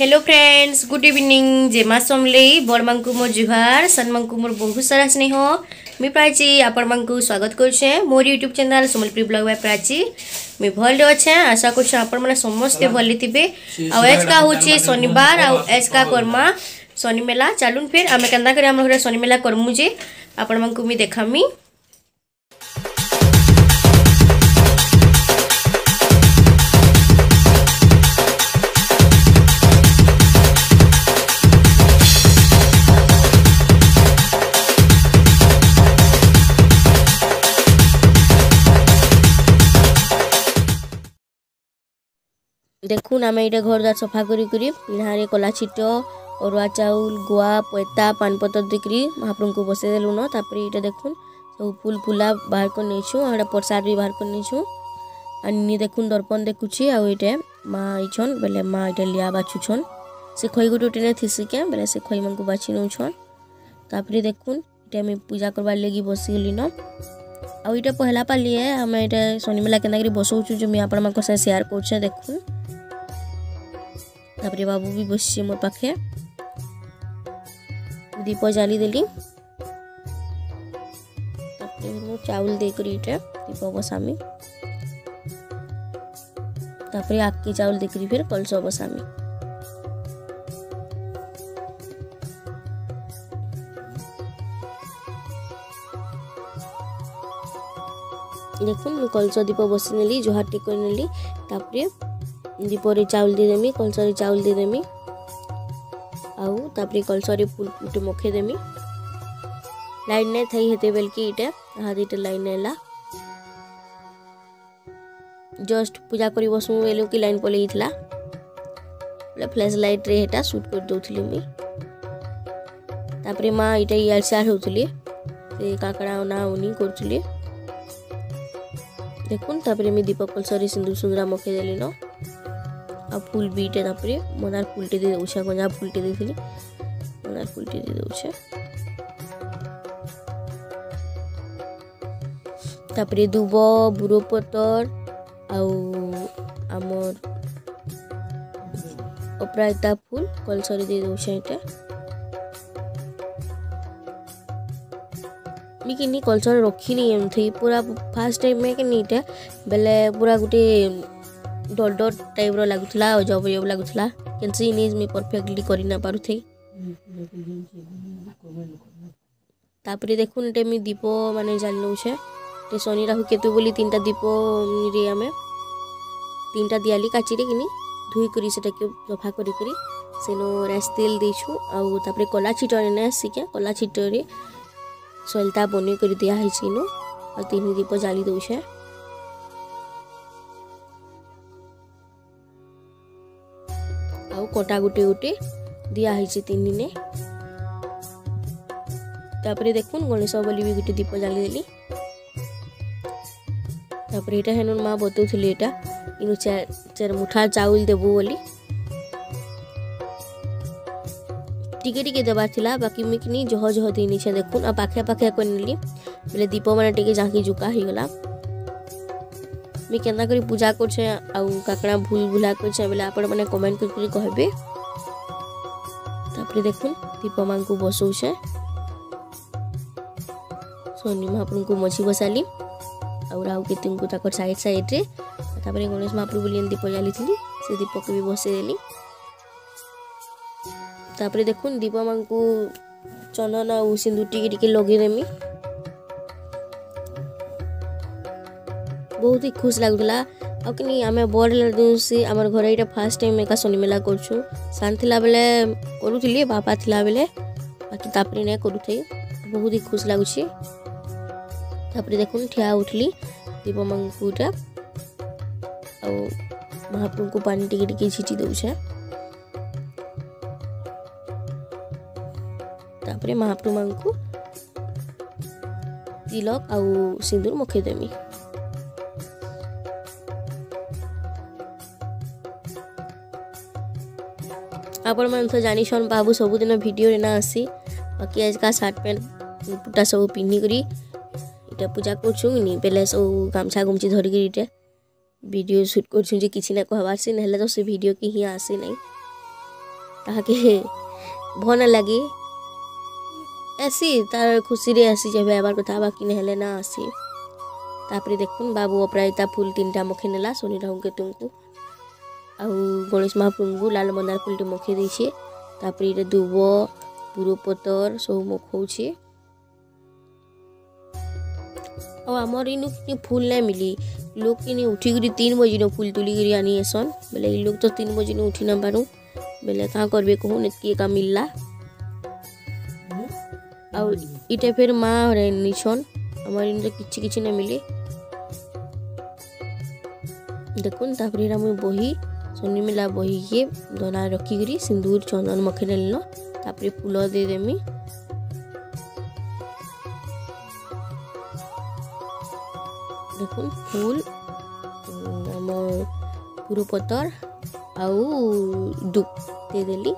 hello friends good evening जेमा समलेई बड़मांकु मोर जुहार सन्मांकु मोर बहुत सारा स्नेह मी प्राची आपणमांकु स्वागत करुछे मोर YouTube channel Sambalpuri blog by Prachi मी भल अच्छे आशा करुछे आपण माने समस्ते भल थिबे आ एजका होचे शनिवार आ एजका कर्मा शनि मेला चालून फिर आमे केंदा करे हम लोग शनि मेला करमु जे आपण मांकु मी देखामी দেখুন আমি এটা ঘর দ্বার সফা করি করি পিঁড়ারে কলা ছিট অরুয়া চাউল গুয়া পয়তা পানপতর দিকি মহাপ্রভু বসাই দেলুন তাপরে এটা দেখুন সব ফুল ফুলা বাহার করে নিয়েছু আর প্রসাদ বি বাহার করে নিয়েছু আর নি দেখুন দর্পণ দেখুছি আর এটা মা আইছন বেলে মা এটা লিয়া বাছুছন সে খই গোটে টেনে থিসিকে বেলে সে খই মানুষ বাছি নেছন তাপরে দেখুন এটা আমি পূজা করবার লাগি বসিগলি ন ଆଉ ଏଇଟା ପହଲା ପାଲିଏ ଆମେ ଏଇଟା ଶନିମେଲା କେନ୍ତାକରି ବସଉଛୁ ଜମି ଆପଣମାନଙ୍କ ସାଙ୍ଗେ ସେୟାର କରୁଛେ ଦେଖୁନ୍ तापरे बाबू भी बस मोर पाखे दीप जाली देली चाउल देकर दीप बसामी तापरे आके चाउल देकर फिर कलस बसामी देख मु कलस दीप बसी नेली जुहार टेक नेली दीपरी चाउल देदेमी कलसरी चाउल देदेमी आपरी कलसरी फुल गुटे मखेदेमी लाइन नहीं थी हेते बेल की लाइन नाला जस्ट पूजा कर बस मुझे कि लाइन पलिता फ्लैश लाइट रे हेटा सुट कर दूसरी मुझे तापरे माँ ये इयर सार हो काकड़ाउनाउनी कर देखे मुझे दीप कलसरी सिंदूर सुंदरा मखेदेली ना ಫುಲ್ ಬೀಟೆ ನಪ್ರಿ ಮೊನಾರ್ ಪುಲ್ಟಿದ್ದು ಉಷಾ ಗೊಂಜಾ ಪುಲ್ಟಿದ್ದು ಫಿಲಿ ಮೊನಾರ್ ಪುಲ್ಟಿದ್ದು ಉಷಾ ତାପରେ ଦୁବ ବୁରୋ ପତର ଆଉ ଆମର ଅପରାଜିତା ଫୁଲ କଲସରେ ଦେଇ ଦଉଛେ ଏଇଟା ମୁଇଁ କିନି କଲସର ରଖିନି ଏମିତି ପୁରା ଫାର୍ଷ୍ଟ ଟାଇମ୍ ମୁଇଁ କିନି ଏଇଟା ବେଲେ ପୁରା ଗୋଟେ ଡଟ୍ ଡଟ୍ ଟାଇପ୍ର ଲାଗୁଥିଲା ଆଉ ଜବ୍ ଜବ୍ ଲାଗୁଥିଲା କେନ୍ସି ଜିନିଷ୍ ମୁଇଁ ପରଫେକ୍ଟଲି କରି ନା ପାରୁଥି ତାପରେ ଦେଖୁନ୍ ଏଟେ ମୁଇଁ ଦୀପ ମାନେ ଜାଣି ନଉଛେ ଟେ ଶନି ରାହୁ କେତୁ ବୋଲି ତିନିଟା ଦୀପରେ ଆମେ ତିନିଟା ଦିଆଲି କାଚିରେ କିନି ଧୋଇକରି ସେଟାକେ ସଫା କରିକରି ସେନ ରାଇସ୍ ତେଲ୍ ଦେଇଛୁ ଆଉ ତାପରେ କଲା ଛିଟରେ ନେଇ ଆସିକେ କଲା ଛିଟରେ ସଲତା ବନେଇକରି ଦିଆହେଇଛିନ ଆଉ ତିନି ଦୀପ ଜାଳି ଦଉଛେ କଟା ଗୋଟେ ଗୋଟେ ଦିଆ ହେଇଛି ତିନି ଦିନେ ତାପରେ ଦେଖୁନ୍ ଗଣେଶ ବୋଲି ବି ଗୋଟେ ଦୀପ ଜାଳିଦେଲି ତାପରେ ଏଇଟା ହେନୁ ମା ବତାଉଥିଲି ଏଇଟା ଇନୁ ଚାର ମୁଠା ଚାଉଳ ଦେବୁ ବୋଲି ଟିକେ ଟିକେ ଦେବାର ଥିଲା ବାକି ମୁଇଁ କିନି ଜହ ଜହ ଦେଇନିଛେ ଦେଖୁନ୍ ଆଉ ପାଖେ ପାଖେ କରିନେଲି ବେଲେ ଦୀପମାନେ ଟିକେ ଜାଙ୍କି ଜୁକା ହେଇଗଲା मुई के पूजा करछे आकड़ा भूल भूला करछे बोले आप मैंने कमेंट कर देख दीपमा को बसौछे सोनी महाप्रभु को मछी बसाली आउ के सैड सैड्रेपर गणेश महाप्रभु बोली दीप जाली से दीप को भी बसईदेली देख माँ को चंदन आ सिंदूर टी लगेदेमी ବହୁତ ହି ଖୁସି ଲାଗୁଥିଲା ଆଉ କିନି ଆମେ ବଡ଼ ହେଲା ଦିନ ସେ ଆମର ଘରେ ଏଇଟା ଫାର୍ଷ୍ଟ ଟାଇମ୍ ଏକା ଶନିମେଳା କରୁଛୁ ସାନ୍ ଥିଲା ବେଲେ କରୁଥିଲି ବାପା ଥିଲା ବେଲେ ବାକି ତାପରେ ନାଇଁ କରୁଥିଲି ବହୁତ ହି ଖୁସି ଲାଗୁଛି ତାପରେ ଦେଖୁନ୍ ଠିଆ ଉଠିଲି ଦୀପମାଙ୍କୁଟା ଆଉ ମହାପ୍ରଭୁଙ୍କୁ ପାଣି ଟିକେ ଟିକେ ଛିଟି ଦେଉଛେ ତାପରେ ମହାପ୍ରଭୁ ମାନଙ୍କୁ तिलक आउ सिन्दुर मुखेदमी ଆପଣମାନେ ତ ଜାଣିଛନ୍ ବାବୁ ସବୁଦିନ ଭିଡ଼ିଓରେ ନା ଆସି ବାକି ଆଜିକା ସାର୍ଟ ପ୍ୟାଣ୍ଟ ପୁଟା ସବୁ ପିନ୍ଧିକରି ଇଟା ପୂଜା କରୁଛୁଁ ନି ବେଲେ ସବୁ ଗାମଛା ଗୁମଛି ଧରିକିରି ଇଟା ଭିଡ଼ିଓ ସୁଟ୍ କରୁଛୁଁ ଯେ କିଛି ନା କହବାର୍ ସେ ନହେଲେ ତ ସେ ଭିଡ଼ିଓ କି ହିଁ ଆସି ନାଇଁ ତାହାକେ ଭଲ୍ ନା ଲାଗେ ଆସି ତାର ଖୁସିରେ ଆସି ଯେବେ ହେବାର କଥା ବାକି ନହେଲେ ନା ଆସି ତାପରେ ଦେଖୁନ୍ ବାବୁ ଅପରାଜିତା ଫୁଲ୍ ତିନିଟା ମୁଖେ ନେଲା ସୋନି ରାହୁଙ୍କେ ତୁମକୁ ଆଉ ଗଣେଶ ମହାପ୍ରଭୁଙ୍କୁ ଲାଲ ମନ୍ଦାର ଫୁଲଟେ ମଖେଇ ଦେଇଛି ତାପରେ ଏଇଟା ଦୁବ ପୁର ପତର ସବୁ ମଖଉଛି ଆଉ ଆମର ଇନୁ କି ଫୁଲ ନାଇଁ ମିଲି ଲୋକ କିନି ଉଠିକିରି ତିନି ବଜିନ ଫୁଲ ତୁଲିକିରି ଆନି ଆସନ୍ ବେଲେ ଇ ଲୋକ ତ ତିନି ବଜିନ ଉଠି ନା ପାରୁ ବେଲେ କାଁ କରବେ କହୁନ୍ ଏତ୍କି ଏକା ମିଲ୍ଲା ଆଉ ଇଟା ଫେର୍ ମାଆରେ ନିଛନ୍ আমার এমনি কিছু কিছু না মিলে দেখুন তারপরে এরা আমি বহি ସୁନିମିଲା ବହିକି ଦନା ରଖିକିରି ସିନ୍ଦୁର ଚନ୍ଦନ ମଖି ନେଲିନ ତାପରେ ଫୁଲ ଦେଇଦେମି দেখুন ফুল আমার পুরো পতর আউ দুপ দিয়ে দেলি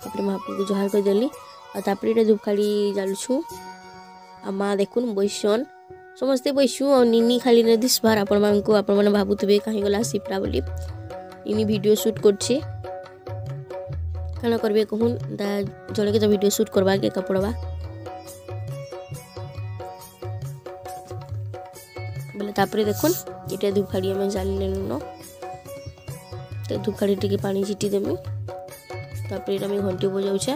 তারপরে মহাপ্রভুকে জোহার করে দেলি আর তারপরে এটা ধূপখাড়ি জ্বালুছু আমা দেখুন বৈশ্যন ସମସ୍ତେ ବସିଛୁ ଆଉ ନିନି ଖାଲି ନ ଦିଶବାର ଆପଣମାନଙ୍କୁ ଆପଣମାନେ ଭାବୁଥିବେ କାହିଁ ଗଲା ଶିପ୍ରା ବୋଲି ନିନି ଭିଡ଼ିଓ ସୁଟ୍ କରୁଛି କାଣା କରିବେ କହୁନ୍ ତା ଜଣକେ ତ ଭିଡ଼ିଓ ସୁଟ୍ କରବାକେ ଏକା ପଡ଼ବା ବୋଲେ ତାପରେ ଦେଖୁନ୍ ଏଇଟା ଧୂପଖାଡ଼ି ଆମେ ଜାଣିଲେନୁ ନ ତ ଧୂପଖାଡ଼ି ଟିକେ ପାଣି ଛିଟି ଦେମି ତାପରେ ଏଇଟା ଆମେ ଘଣ୍ଟି ବଜାଉଛେ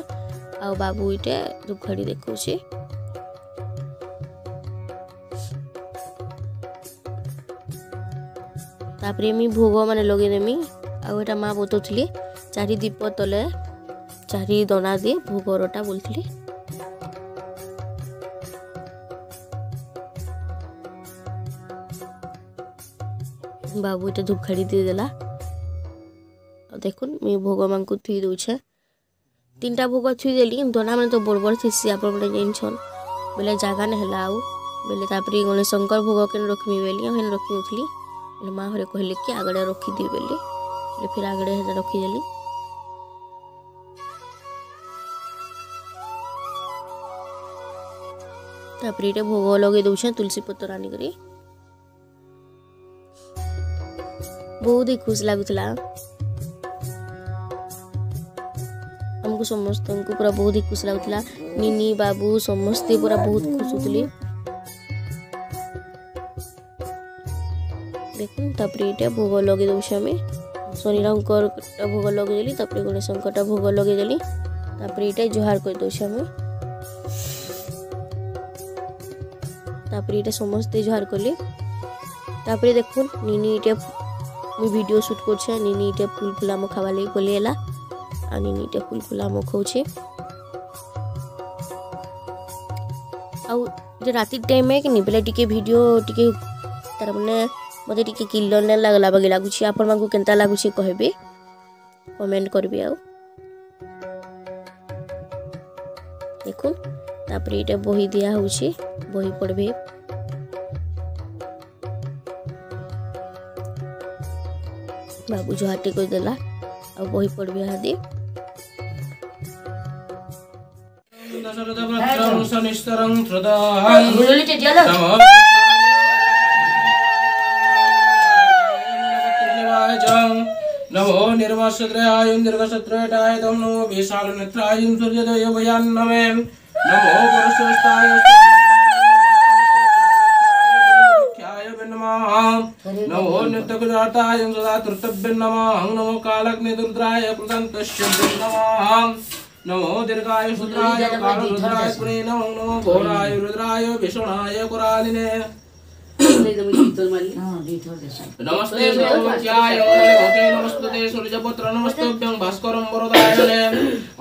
ଆଉ ବାବୁ ଏଇଟା ଧୂପଖାଡ଼ି ଦେଖାଉଛି ତାପରେ ମୁଇଁ ଭୋଗମାନେ ଲଗେଇଦେମି ଆଉ ଏଇଟା ମା' ବତଉଥିଲି ଚାରି ଦୀପ ତଲେ ଚାରି ଦନା ଦଣାରେ ଭୋଗରଟା ବୋଲୁଥିଲି ବାବୁ ଏଇଟା ଧୂପଖାଡ଼ି ଦେଇଦେଲା ଆଉ ଦେଖୁନ୍ ମୁଇଁ ଭୋଗମାନଙ୍କୁ ଥୁଇ ଦଉଛେ ତିନିଟା ଭୋଗ ଥୁଇଦେଲି ଦଣାମାନେ ତ ବଡ଼ ବଡ଼ ଥିସି ଆପଣମାନେ ଜାଣିଛନ୍ ବୋଲେ ଜାଗା ନେ ହେଲା ଆଉ ବୋଲେ ତାପରେ ଗଣେଶଙ୍କର ଭୋଗ କେନ୍ ରଖିମି ବୋଲି ଆଉ ହେନ୍ ରଖିଦେଉଥିଲି ହେଲେ ମା' ଘରେ କହିଲେ କି ଆଗଡ଼େ ରଖିଦିଏ ବୋଲି ହେଲେ ଫେର୍ ଆଗଡ଼େ ହେଟା ରଖିଦେଲି ତାପରେ ଏଇଟା ଭୋଗ ଲଗେଇ ଦେଉଛେଁ ତୁଳସୀ ପତ୍ର ଆଣିକରି ବହୁତ ହି ଖୁସି ଲାଗୁଥିଲା ଆମକୁ ସମସ୍ତଙ୍କୁ ପୁରା ବହୁତ ହି ଖୁସି ଲାଗୁଥିଲା ନିନି ବାବୁ ସମସ୍ତେ ପୁରା ବହୁତ ଖୁସି ହଉଥିଲେ দেখুন ତାପରେ ଏଇଟା ଭୋଗ ଲଗେଇ ଦେଉଛି ଆମେ ଶନିରାମଙ୍କରଟା ଭୋଗ ଲଗେଇଦେଲି ତାପରେ ଗଣେଶଙ୍କରଟା ଭୋଗ ଲଗେଇଦେଲି ତାପରେ ଏଇଟା ଜୁହାର କରିଦେଉଛି ଆମେ ତାପରେ ଏଇଟା ସମସ୍ତେ ଜୁହାର କଲେ ତାପରେ ଦେଖୁନ୍ ନିନି ଏଇଟା ମୁଇଁ ଭିଡ଼ିଓ ସୁଟ୍ କରୁଛେ ନିନି ଏଇଟା ଫୁଲ ଫୁଲ ଆମ ଖାବା ଲାଗି ପଲେଇ ହେଲା ଆଉ ନିନି ଏଇଟା ଫୁଲ ଫୁଲ ଆମ ଖାଉଛେ ଆଉ ରାତି ଟାଇମ୍ରେ କି ନି ବେଲେ ଟିକେ ଭିଡ଼ିଓ ଟିକେ ତାର ମାନେ ମୋତେ ଟିକେ କିଲୋ ନେ ଲାଗ୍ଲା ବାଗି ଲାଗୁଛି ଆପଣମାନଙ୍କୁ କେନ୍ତା ଲାଗୁଛି କହିବେ କମେଣ୍ଟ କରିବି ଆଉ ଦେଖୁନ ତାପରେ ଏଇଟା ବହି ଦିଆ ହେଉଛି ବହି ପଢ଼ିବେ ବାବୁ ଜୁହାରଟି କହିଦେଲା ଆଉ ବହି ପଢ଼ିବେ ହାଦି ଦଶରଥ ବକ୍ଷ ନିସ୍ତରଂ ତ୍ରୁତ ब्रह्मश्रत्रयायुं दीर्घशत्रयटाय तं नो विशालनेत्रायुं सूर्यदयो भयान्नमे नमो परशस्ताय नमो नित्यकृतार्थाय सदा तृतभ्यं नमः नमो कालग्निदुर्द्राय कृतन्तस्य नमः नमो दीर्घाय शुद्राय कालरुद्राय पुरे नमो नमो घोराय रुद्राय भीषणाय कुरालिने नमस्ते सौमुख्याय भगे नमस्ते सूर्यपुत्र नमस्तभ्यं भास्करं वरदायणे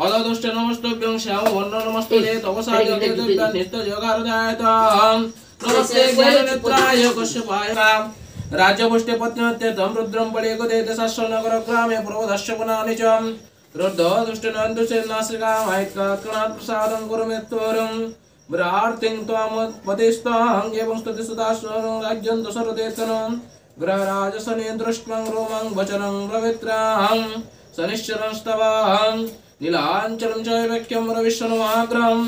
अददुष्ट नमस्तभ्यं श्याम वर्ण नमस्ते तपसा जगदुर्गा नित्य जगारदायताम् नमस्ते ज्ञाननेत्राय कश्यपाय राज्यपुष्टे पत्न्यते तं रुद्रं पडेकदे दशाश्वनगर ग्रामे प्रवदस्य गुणानि च रुद्धो दुष्टनन्दुषे नासिकामायित्वा कृणात् प्रसादं कुरु ब्रहार्थिं त्वामुपदिष्टाहङ्गेवंस्तुतिसुदाश्वरं राज्यं तु सर्वदेतनं ग्रहराजसने दृष्ट्मं रोमं वचनं रवित्राहं शनिश्चरंस्तवाहं नीलाञ्चलं च वैक्यं रविश्वनुमाग्रहं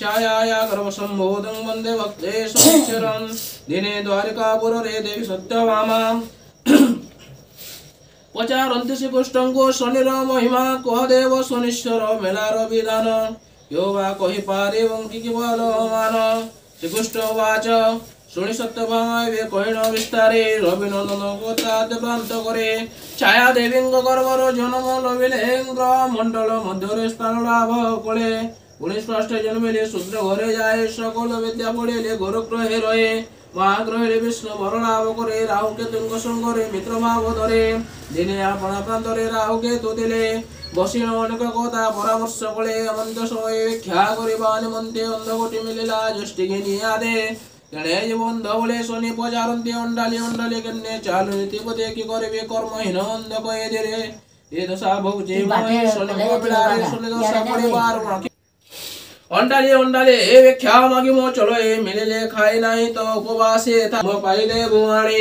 छायाया गर्वसम्बोधं वन्दे भक्ते समीश्वरं दिने द्वारिकापुररे देवि सत्यवामां पचारन्ति श्रीकृष्णं को शनिर महिमा को देव शनिश्वर मेलार विधान यो वा କହିପାରେ ବଙ୍କି କେବଳ ମାନ ଶ୍ରୀକୃଷ୍ଣ ବାଚ ଶୁଣି ସତ୍ୟଭାବେ କହିଣ ବିସ୍ତାରେ ରବିନନ୍ଦନଙ୍କ ତାଦ୍ଭାନ୍ତ କରେ ଛାୟା ଦେବୀଙ୍କ ଗର୍ଭର ଜନ୍ମ ଲବିଲେନ୍ଦ୍ର ମଣ୍ଡଳ ମଧ୍ୟରେ ସ୍ଥାନ ଲାଭ କଳେ ଉଣେଇଶ ଷଷ୍ଠ ଜନ୍ମିଲେ ଶୂଦ୍ର ଘରେ ଯାଏ সকল বিদ্যা পড়িলে গোরগ্রহে রয়ে মহাগ্রহের বিষ্ণু বর লাভ করে রাহু কেতুଙ୍କ সঙ্গରେ মিত্র ভাব ধরে দিনে আপনা প্রান্তরে রাহু কেতু দিলে ବସିଣ ଅନେକ ତା ପରାମର୍ଶ କଳେ ଅନନ୍ତ ସମୟ ଖ୍ୟା କରିବା ନିମନ୍ତେ ଅନ୍ଧକୋଟି ମିଳିଲା ଜ୍ୟେଷ୍ଠିକି ନିଆଦେ ଜଣେ ବନ୍ଧ ବୋଲେ ଶନି ପଚାରନ୍ତି ଅଣ୍ଡାଲି ଅଣ୍ଡାଲି କେନେ ଚାଲୁ ନୀତି ବୋଧେ କି କରିବେ କର୍ମହୀନ ଅନ୍ଧ କଏଦେରେ ଏ ଦଶା ଭୋଗୁଛି ଶନି ପିଲାରେ ଶନି ଦଶା ପଡ଼ିବାର ଅଣ୍ଡାଲି ଅଣ୍ଡାଲି ଏ ଖ୍ୟା ମାଗି ମୋ ଚଳ ଏ ମିଳିଲେ ଖାଇ ନାହିଁ ତ ଉପବାସେ ଥାବ ପାଇଲେ ବୁଆଣି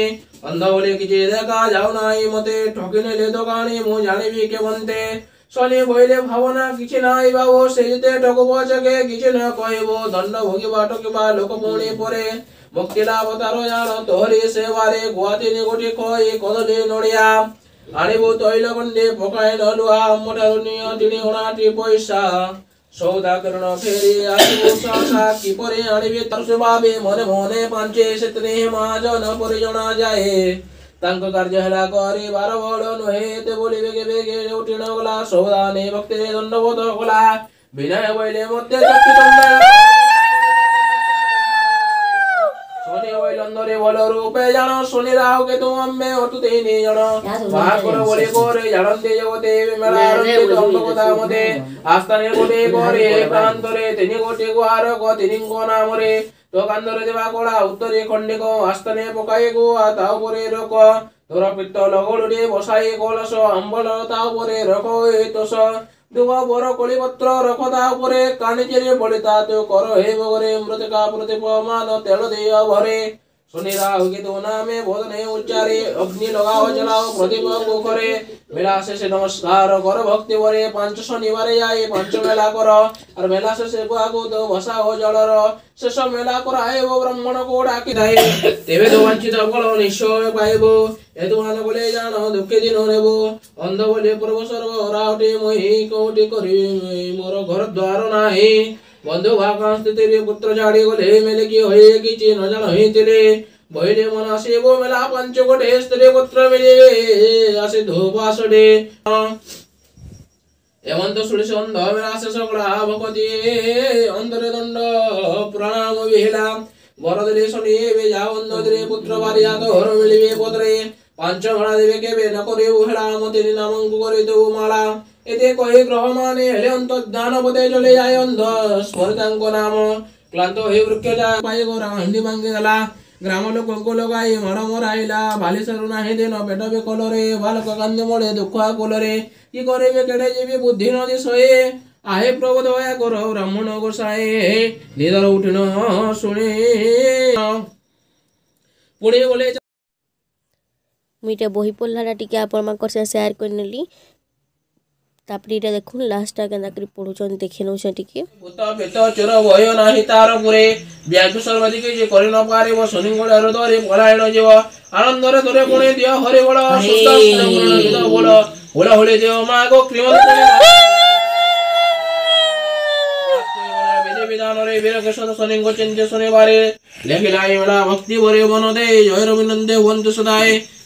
ଅନ୍ଧ ବୋଲେ କିଛି ଦେଖା ଯାଉ ନାହିଁ ମତେ ଠକି ନେଲେ ଦୋକାଣୀ ମୁଁ ଜାଣିବି କେମନ୍ତେ ଶନି ବୋଇଲେ ଭାବନା କିଛି ନାହିଁ ବାବୁ ସେ ଯେତେ ଟକବ ଚକେ କିଛି ନ କହିବ ଦଣ୍ଡ ଭୋଗିବା ଟକିବା ଲୋକ ପୁଣି ପରେ ମୁକ୍ତି ଲାଭ ତାର ଜାଣ ତୋରି ସେବାରେ ଗୁଆତିନି ଗୋଟି କହି କଦଳୀ ନଡ଼ିଆ ଆଣିବୁ ତୈଳ ଗଣ୍ଡେ ପକାଇ ନଲୁଆ ମୋଟାରୁ ନିଅ ତିନି ଅଣାଟି ପଇସା ସୌଦାକରଣ ଫେରି ଆସିବୁ ସହସା କିପରି ଆଣିବି ତର ଭାବେ ମନେ ମନେ ପାଞ୍ଚେ ସେଥିରେ ମହାଜନ ପରି ଜଣାଯାଏ ତାଙ୍କ କାର୍ଯ୍ୟ ହେଲା କରି ବାର ବଡ଼ ନୁହେଁ ଏତେ ବୋଲି ବେଗେ ବେଗେ ଉଠିଣ ଗଲା ସୌଦା ନେଇ ଭକ୍ତି ଦଣ୍ଡବୋଧ କଲା ବିନୟ ବୋଇଲେ ମୋତେ চন্দরে বলো রূপে জানো শুনি রাও কে তুম আম্মে অটুতে নি জানো মহাকর বলে করে জানন্তে জগতে মেলা আরতে দম্ভ কথা মতে আস্থানে বলে করে প্রান্তরে তিনি গোটে গুহার গতিরিঙ্গ নামরে ତୋ ତୋକାନ୍ଦରେ ଥିବା କଳା ଉତ୍ତରୀ ଖଣ୍ଡିକ ଆସ୍ତନେ ପକାଇକୁ ଆ ତା ଉପରେ ରୋକ ତୋର ପିତ୍ତଳ ଗୋଳୁରେ ବସାଇ କଳସ ଅମ୍ବଳ ତା ଉପରେ ରଖ ହେ ତୋଷ ଦୁବ ବର କୋଳିପତ୍ର ରଖ ତା ଉପରେ କାନିଚେରେ ବଳିତା ତୁ କର ହେ ଭୋଗରେ ମୃତିକା ପ୍ରତିପ ମାନ ତେଳ ଦେଇ ଭରେ सुनिराह की तुलना में बोध नहीं उच्चारे अग्नि लगाओ जलाओ प्रदीप को करे মেলা শেষে নমস্কার কর ভক্তি বরে পাঞ্চ শনিবারে যাই পাঞ্চ মেলা কর আর মেলা শেষে ভাগবত বসা ও জলর শেষ মেলা করায় ও ব্রাহ্মণ কো ডাকি দেয় তেবে তো বঞ্চিত ফল নিশ্চয় পাইব এতু মান বলে জান দুঃখে দিন নেব অন্ধ বলে পূর্ব সর্ব রাউটি মই কোটি করিবি মোর ঘর দ্বার নাহি বন্ধু ভাকান পুত্র ঝাড়ি গোলে মেলে কি হয়ে গেছি নজন হইতিরে বহিরে মন আসিব মেলা পঞ্চকোটে স্ত্রী পুত্র মিলে আসে ধূপ আসরে এমন্ত সুরেশ অন্ধ মেলা শেষ করা ভকতি অন্তরে দণ্ড প্রণাম বিহিলাম বরদরে শুনিবে যা অন্যদরে পুত্র বারিয়াত হর মিলিবে পদরে পাঞ্চ ভরা দেবে কেবে ন করে উহেড়া মতির নামঙ্কু করে দেবু মালা এতে কয়ে গ্রহমানে হেলে অন্তর্ধান পদে চলে যায় অন্ধ স্পর্ধাঙ্ক নাম ক্লান্ত হয়ে বৃক্ষ যা পায়ে গোরা হন্ডি ভাঙ্গি গেলা ଗ୍ରାମ ଲୋକଙ୍କୁ ଲଗାଇ ମରମର ଆଇଲା ଭାଲି ସରୁ ନାହିଁ ଦିନ ପେଟ ବି କଲରେ ବାଲକ କାନ୍ଦି ମଳେ ଦୁଃଖ କୋଲରେ କି କରିବେ କେଡ଼େ ଯିବି ବୁଦ୍ଧି ନଦୀ ଶହେ ଆହେ ପ୍ରଭୁ ଦୟା କର ବ୍ରାହ୍ମଣ ଗୋସାଏ ନିଦର ଉଠିଣ ଶୁଣି ପୁଣି ବୋଲେ ମୁଁ ଏଇଟା ବହି ପଢ଼ିଲାଟା ଟିକେ ଆପଣମାନଙ୍କର ସାଙ୍ଗେ ସେୟାର କରିନେଲି ତାପରେ ଏଇଟା ଦେଖୁନ୍ ଲାଷ୍ଟଟା କେନ୍ତା କରି ପଢ଼ୁଛନ୍ତି ଦେଖି ନେଉଛନ୍ ଟିକେ ପେଟ ଚୋର ଭୟ ନାହିଁ ତାର ପରେ ବ୍ୟାଜୁ ସର୍ବାଧିକ ଯେ କରି ନ ପାରିବ ଶନିଗୋଳ ହୃଦୟରେ ପଳାୟଣ ଯିବ ଆନନ୍ଦରେ ଦୂରେ ପୁଣି ଦିଅ ହରି ଗୋଳ ସୁସ୍ଥ ଗୋଳ ହୋଳ ହୋଳି ଦିଅ ମା ଗୋ କ୍ରିମନ୍ତ বিধানরে বীরকেশত শনিঙ্গ চিন্তে শনিবারে লেখিলাই মেলা ভক্তি বরে বনদে জয় রবীন্দ বন্ধু সদায়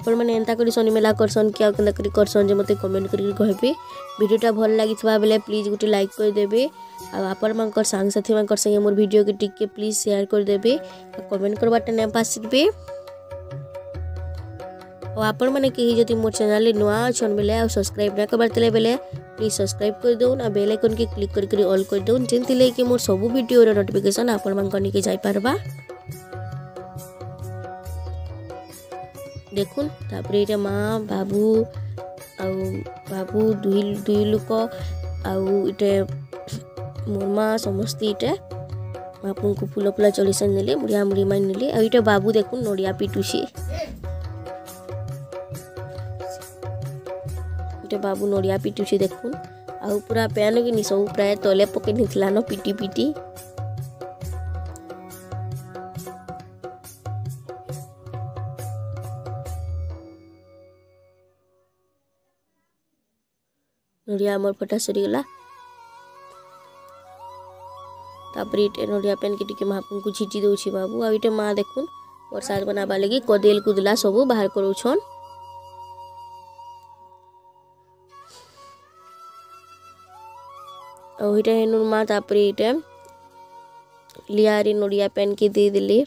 आपण मैंने एंता सनिमेला करसन कि आंता करसन जो मतलब कमेंट करीडियोटा भल लगी बेले प्लीज गोटे लाइक करदे आपण मांगसाथी मैं संगे मोर भिड के टी प्लीज सेयार करदे कमेंट करवाटा ना पास और आपण मैंने के जब मोर चेल नुआ अच्छे बेले आ सब्सक्राइब ना कर बेले प्लीज सब्सक्राइब कर देन आ बेल आइकन के क्लिक करके अल्ल करदेन जिनती कि मोर सब भिडर नोटिफिकेसन आपण मैं जापरवा ଦେଖୁନ୍ ତାପରେ ଏଇଟା ମାଆ ବାବୁ ଆଉ ବାବୁ ଦୁଇ ଦୁଇ ଲୋକ ଆଉ ଇଟେ ମୋର୍ ମା' ସମସ୍ତେ ଇଟା ବାବୁଙ୍କୁ ଫୁଲ ଫୁଲା ଚଢ଼େଇସନ୍ ନେଲେ ମୁଡ଼ିଆ ମୁଡ଼ି ମାରି ନେଲେ ଆଉ ଇଟା ବାବୁ ଦେଖୁନ୍ ନଡ଼ିଆ ପିଟୁଛି ଇଟା ବାବୁ ନଡ଼ିଆ ପିଟୁଛି ଦେଖୁନ୍ ଆଉ ପୁରା ପେନ୍ କିନି ସବୁ ପ୍ରାୟ ତଲେ ପକେଇ ନେଇଥିଲା ନ ପିଟି ପିଟି नोड़िया मोर फटा सरी गलापर इटे नड़िया पेन के टे महापुर को झिटी दौर बाबू आईटे माँ देख प्रसाद बनाबा लगे कदेल कुदला सब बाहर कर लियारी नड़िया पेन के दे दिले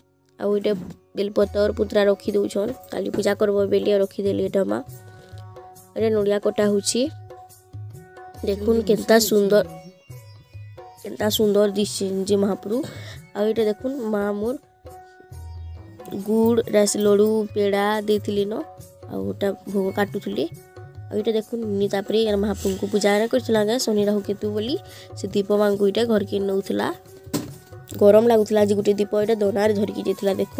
आईटे बेलपतर पुतरा रखी दौन काली पूजा कर बेलिया रखीदेली माँ नड़िया कटा हो देख केनता सुंदर के सुंदर दिसछे महाप्रु महाप्रभु आ एटा मोर गुड़ रस लड़ू पेड़ा दे न आ भोग काटुथली आ एटा देखुन को पूजा रे करछला शनि राहु केतु बोली से दीपमान को एटा घर के नउथला गरम लागुथला जे गोटे दीप ये दोनार झरकी जेथिला देख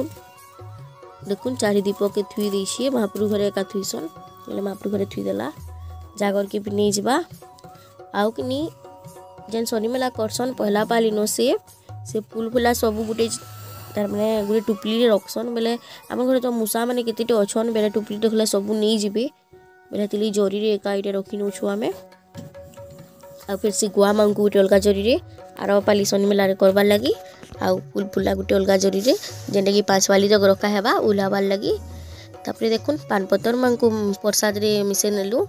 देखुन चारि दीप के थुई देसी महाप्रभु घरे का थुई सन महाप्रभु घरे थुई के भी नहीं जा ଆଉକିନି ଯେନ୍ ଶନିମେଲା କର୍ସନ୍ ପହଲା ପାଲିନ ସେ ସେ ଫୁଲ୍ ଫୁଲା ସବୁ ଗୁଟେ ତାର୍ମାନେ ଗୁଟେ ଟୁପ୍ଲିରେ ରଖ୍ସନ୍ ବେଲେ ଆମ ଘରେ ତ ମୂଷାମାନେ କେତେଟେ ଅଛନ୍ ବେଲେ ଟୁପ୍ଲି ରଖିଲେ ସବୁ ନେଇଯିବେ ବେଲେ ହେଥିର୍ଲାଗି ଜରିରେ ଏକା ଇଟା ରଖିନଉଛୁ ଆମେ ଆଉ ଫେର୍ ସେ ଗୁଆମାନଙ୍କୁ ଗୁଟେ ଅଲଗା ଜରିରେ ଆର ପାଲି ଶନିମେଲାରେ କର୍ବାର୍ ଲାଗି ଆଉ ଫୁଲ୍ ଫୁଲା ଗୁଟେ ଅଲଗା ଜରିରେ ଯେନ୍ଟାକି ପାଞ୍ଚପାଲି ତକ ରଖାହେବା ଓହ୍ଲାବାର୍ ଲାଗି ତାପରେ ଦେଖୁନ୍ ପାନପତରମାନଙ୍କୁ ପ୍ରସାଦରେ ମିଶେଇ ନେଲୁ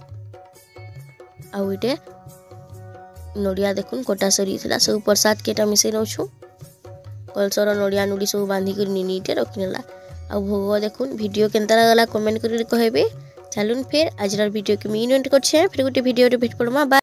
ଆଉ ଇଟା ନଡ଼ିଆ ଦେଖୁନ୍ କଟା ସରିଯାଇଥିଲା ସବୁ ପ୍ରସାଦକେ ଏଇଟା ମିଶେଇ ନେଉଛୁ କଲସର ନଡ଼ିଆ ନୁଡ଼ି ସବୁ ବାନ୍ଧିକରି ନିନିଟେ ରଖିନେଲା ଆଉ ଭୋଗ ଦେଖୁନ୍ ଭିଡ଼ିଓ କେନ୍ତା ଲାଗ୍ଲା କମେଣ୍ଟ କରି କହିବେ ଚାଲୁନ୍ ଫେର୍ ଆଜିର ଭିଡ଼ିଓକେ ମୁଇଁ ଇନଭେଣ୍ଟ କରିଛେଁ ଫେର୍ ଗୋଟେ ଭିଡ଼ିଓରେ ଭେଟ୍ ପଡ଼୍ମା ବା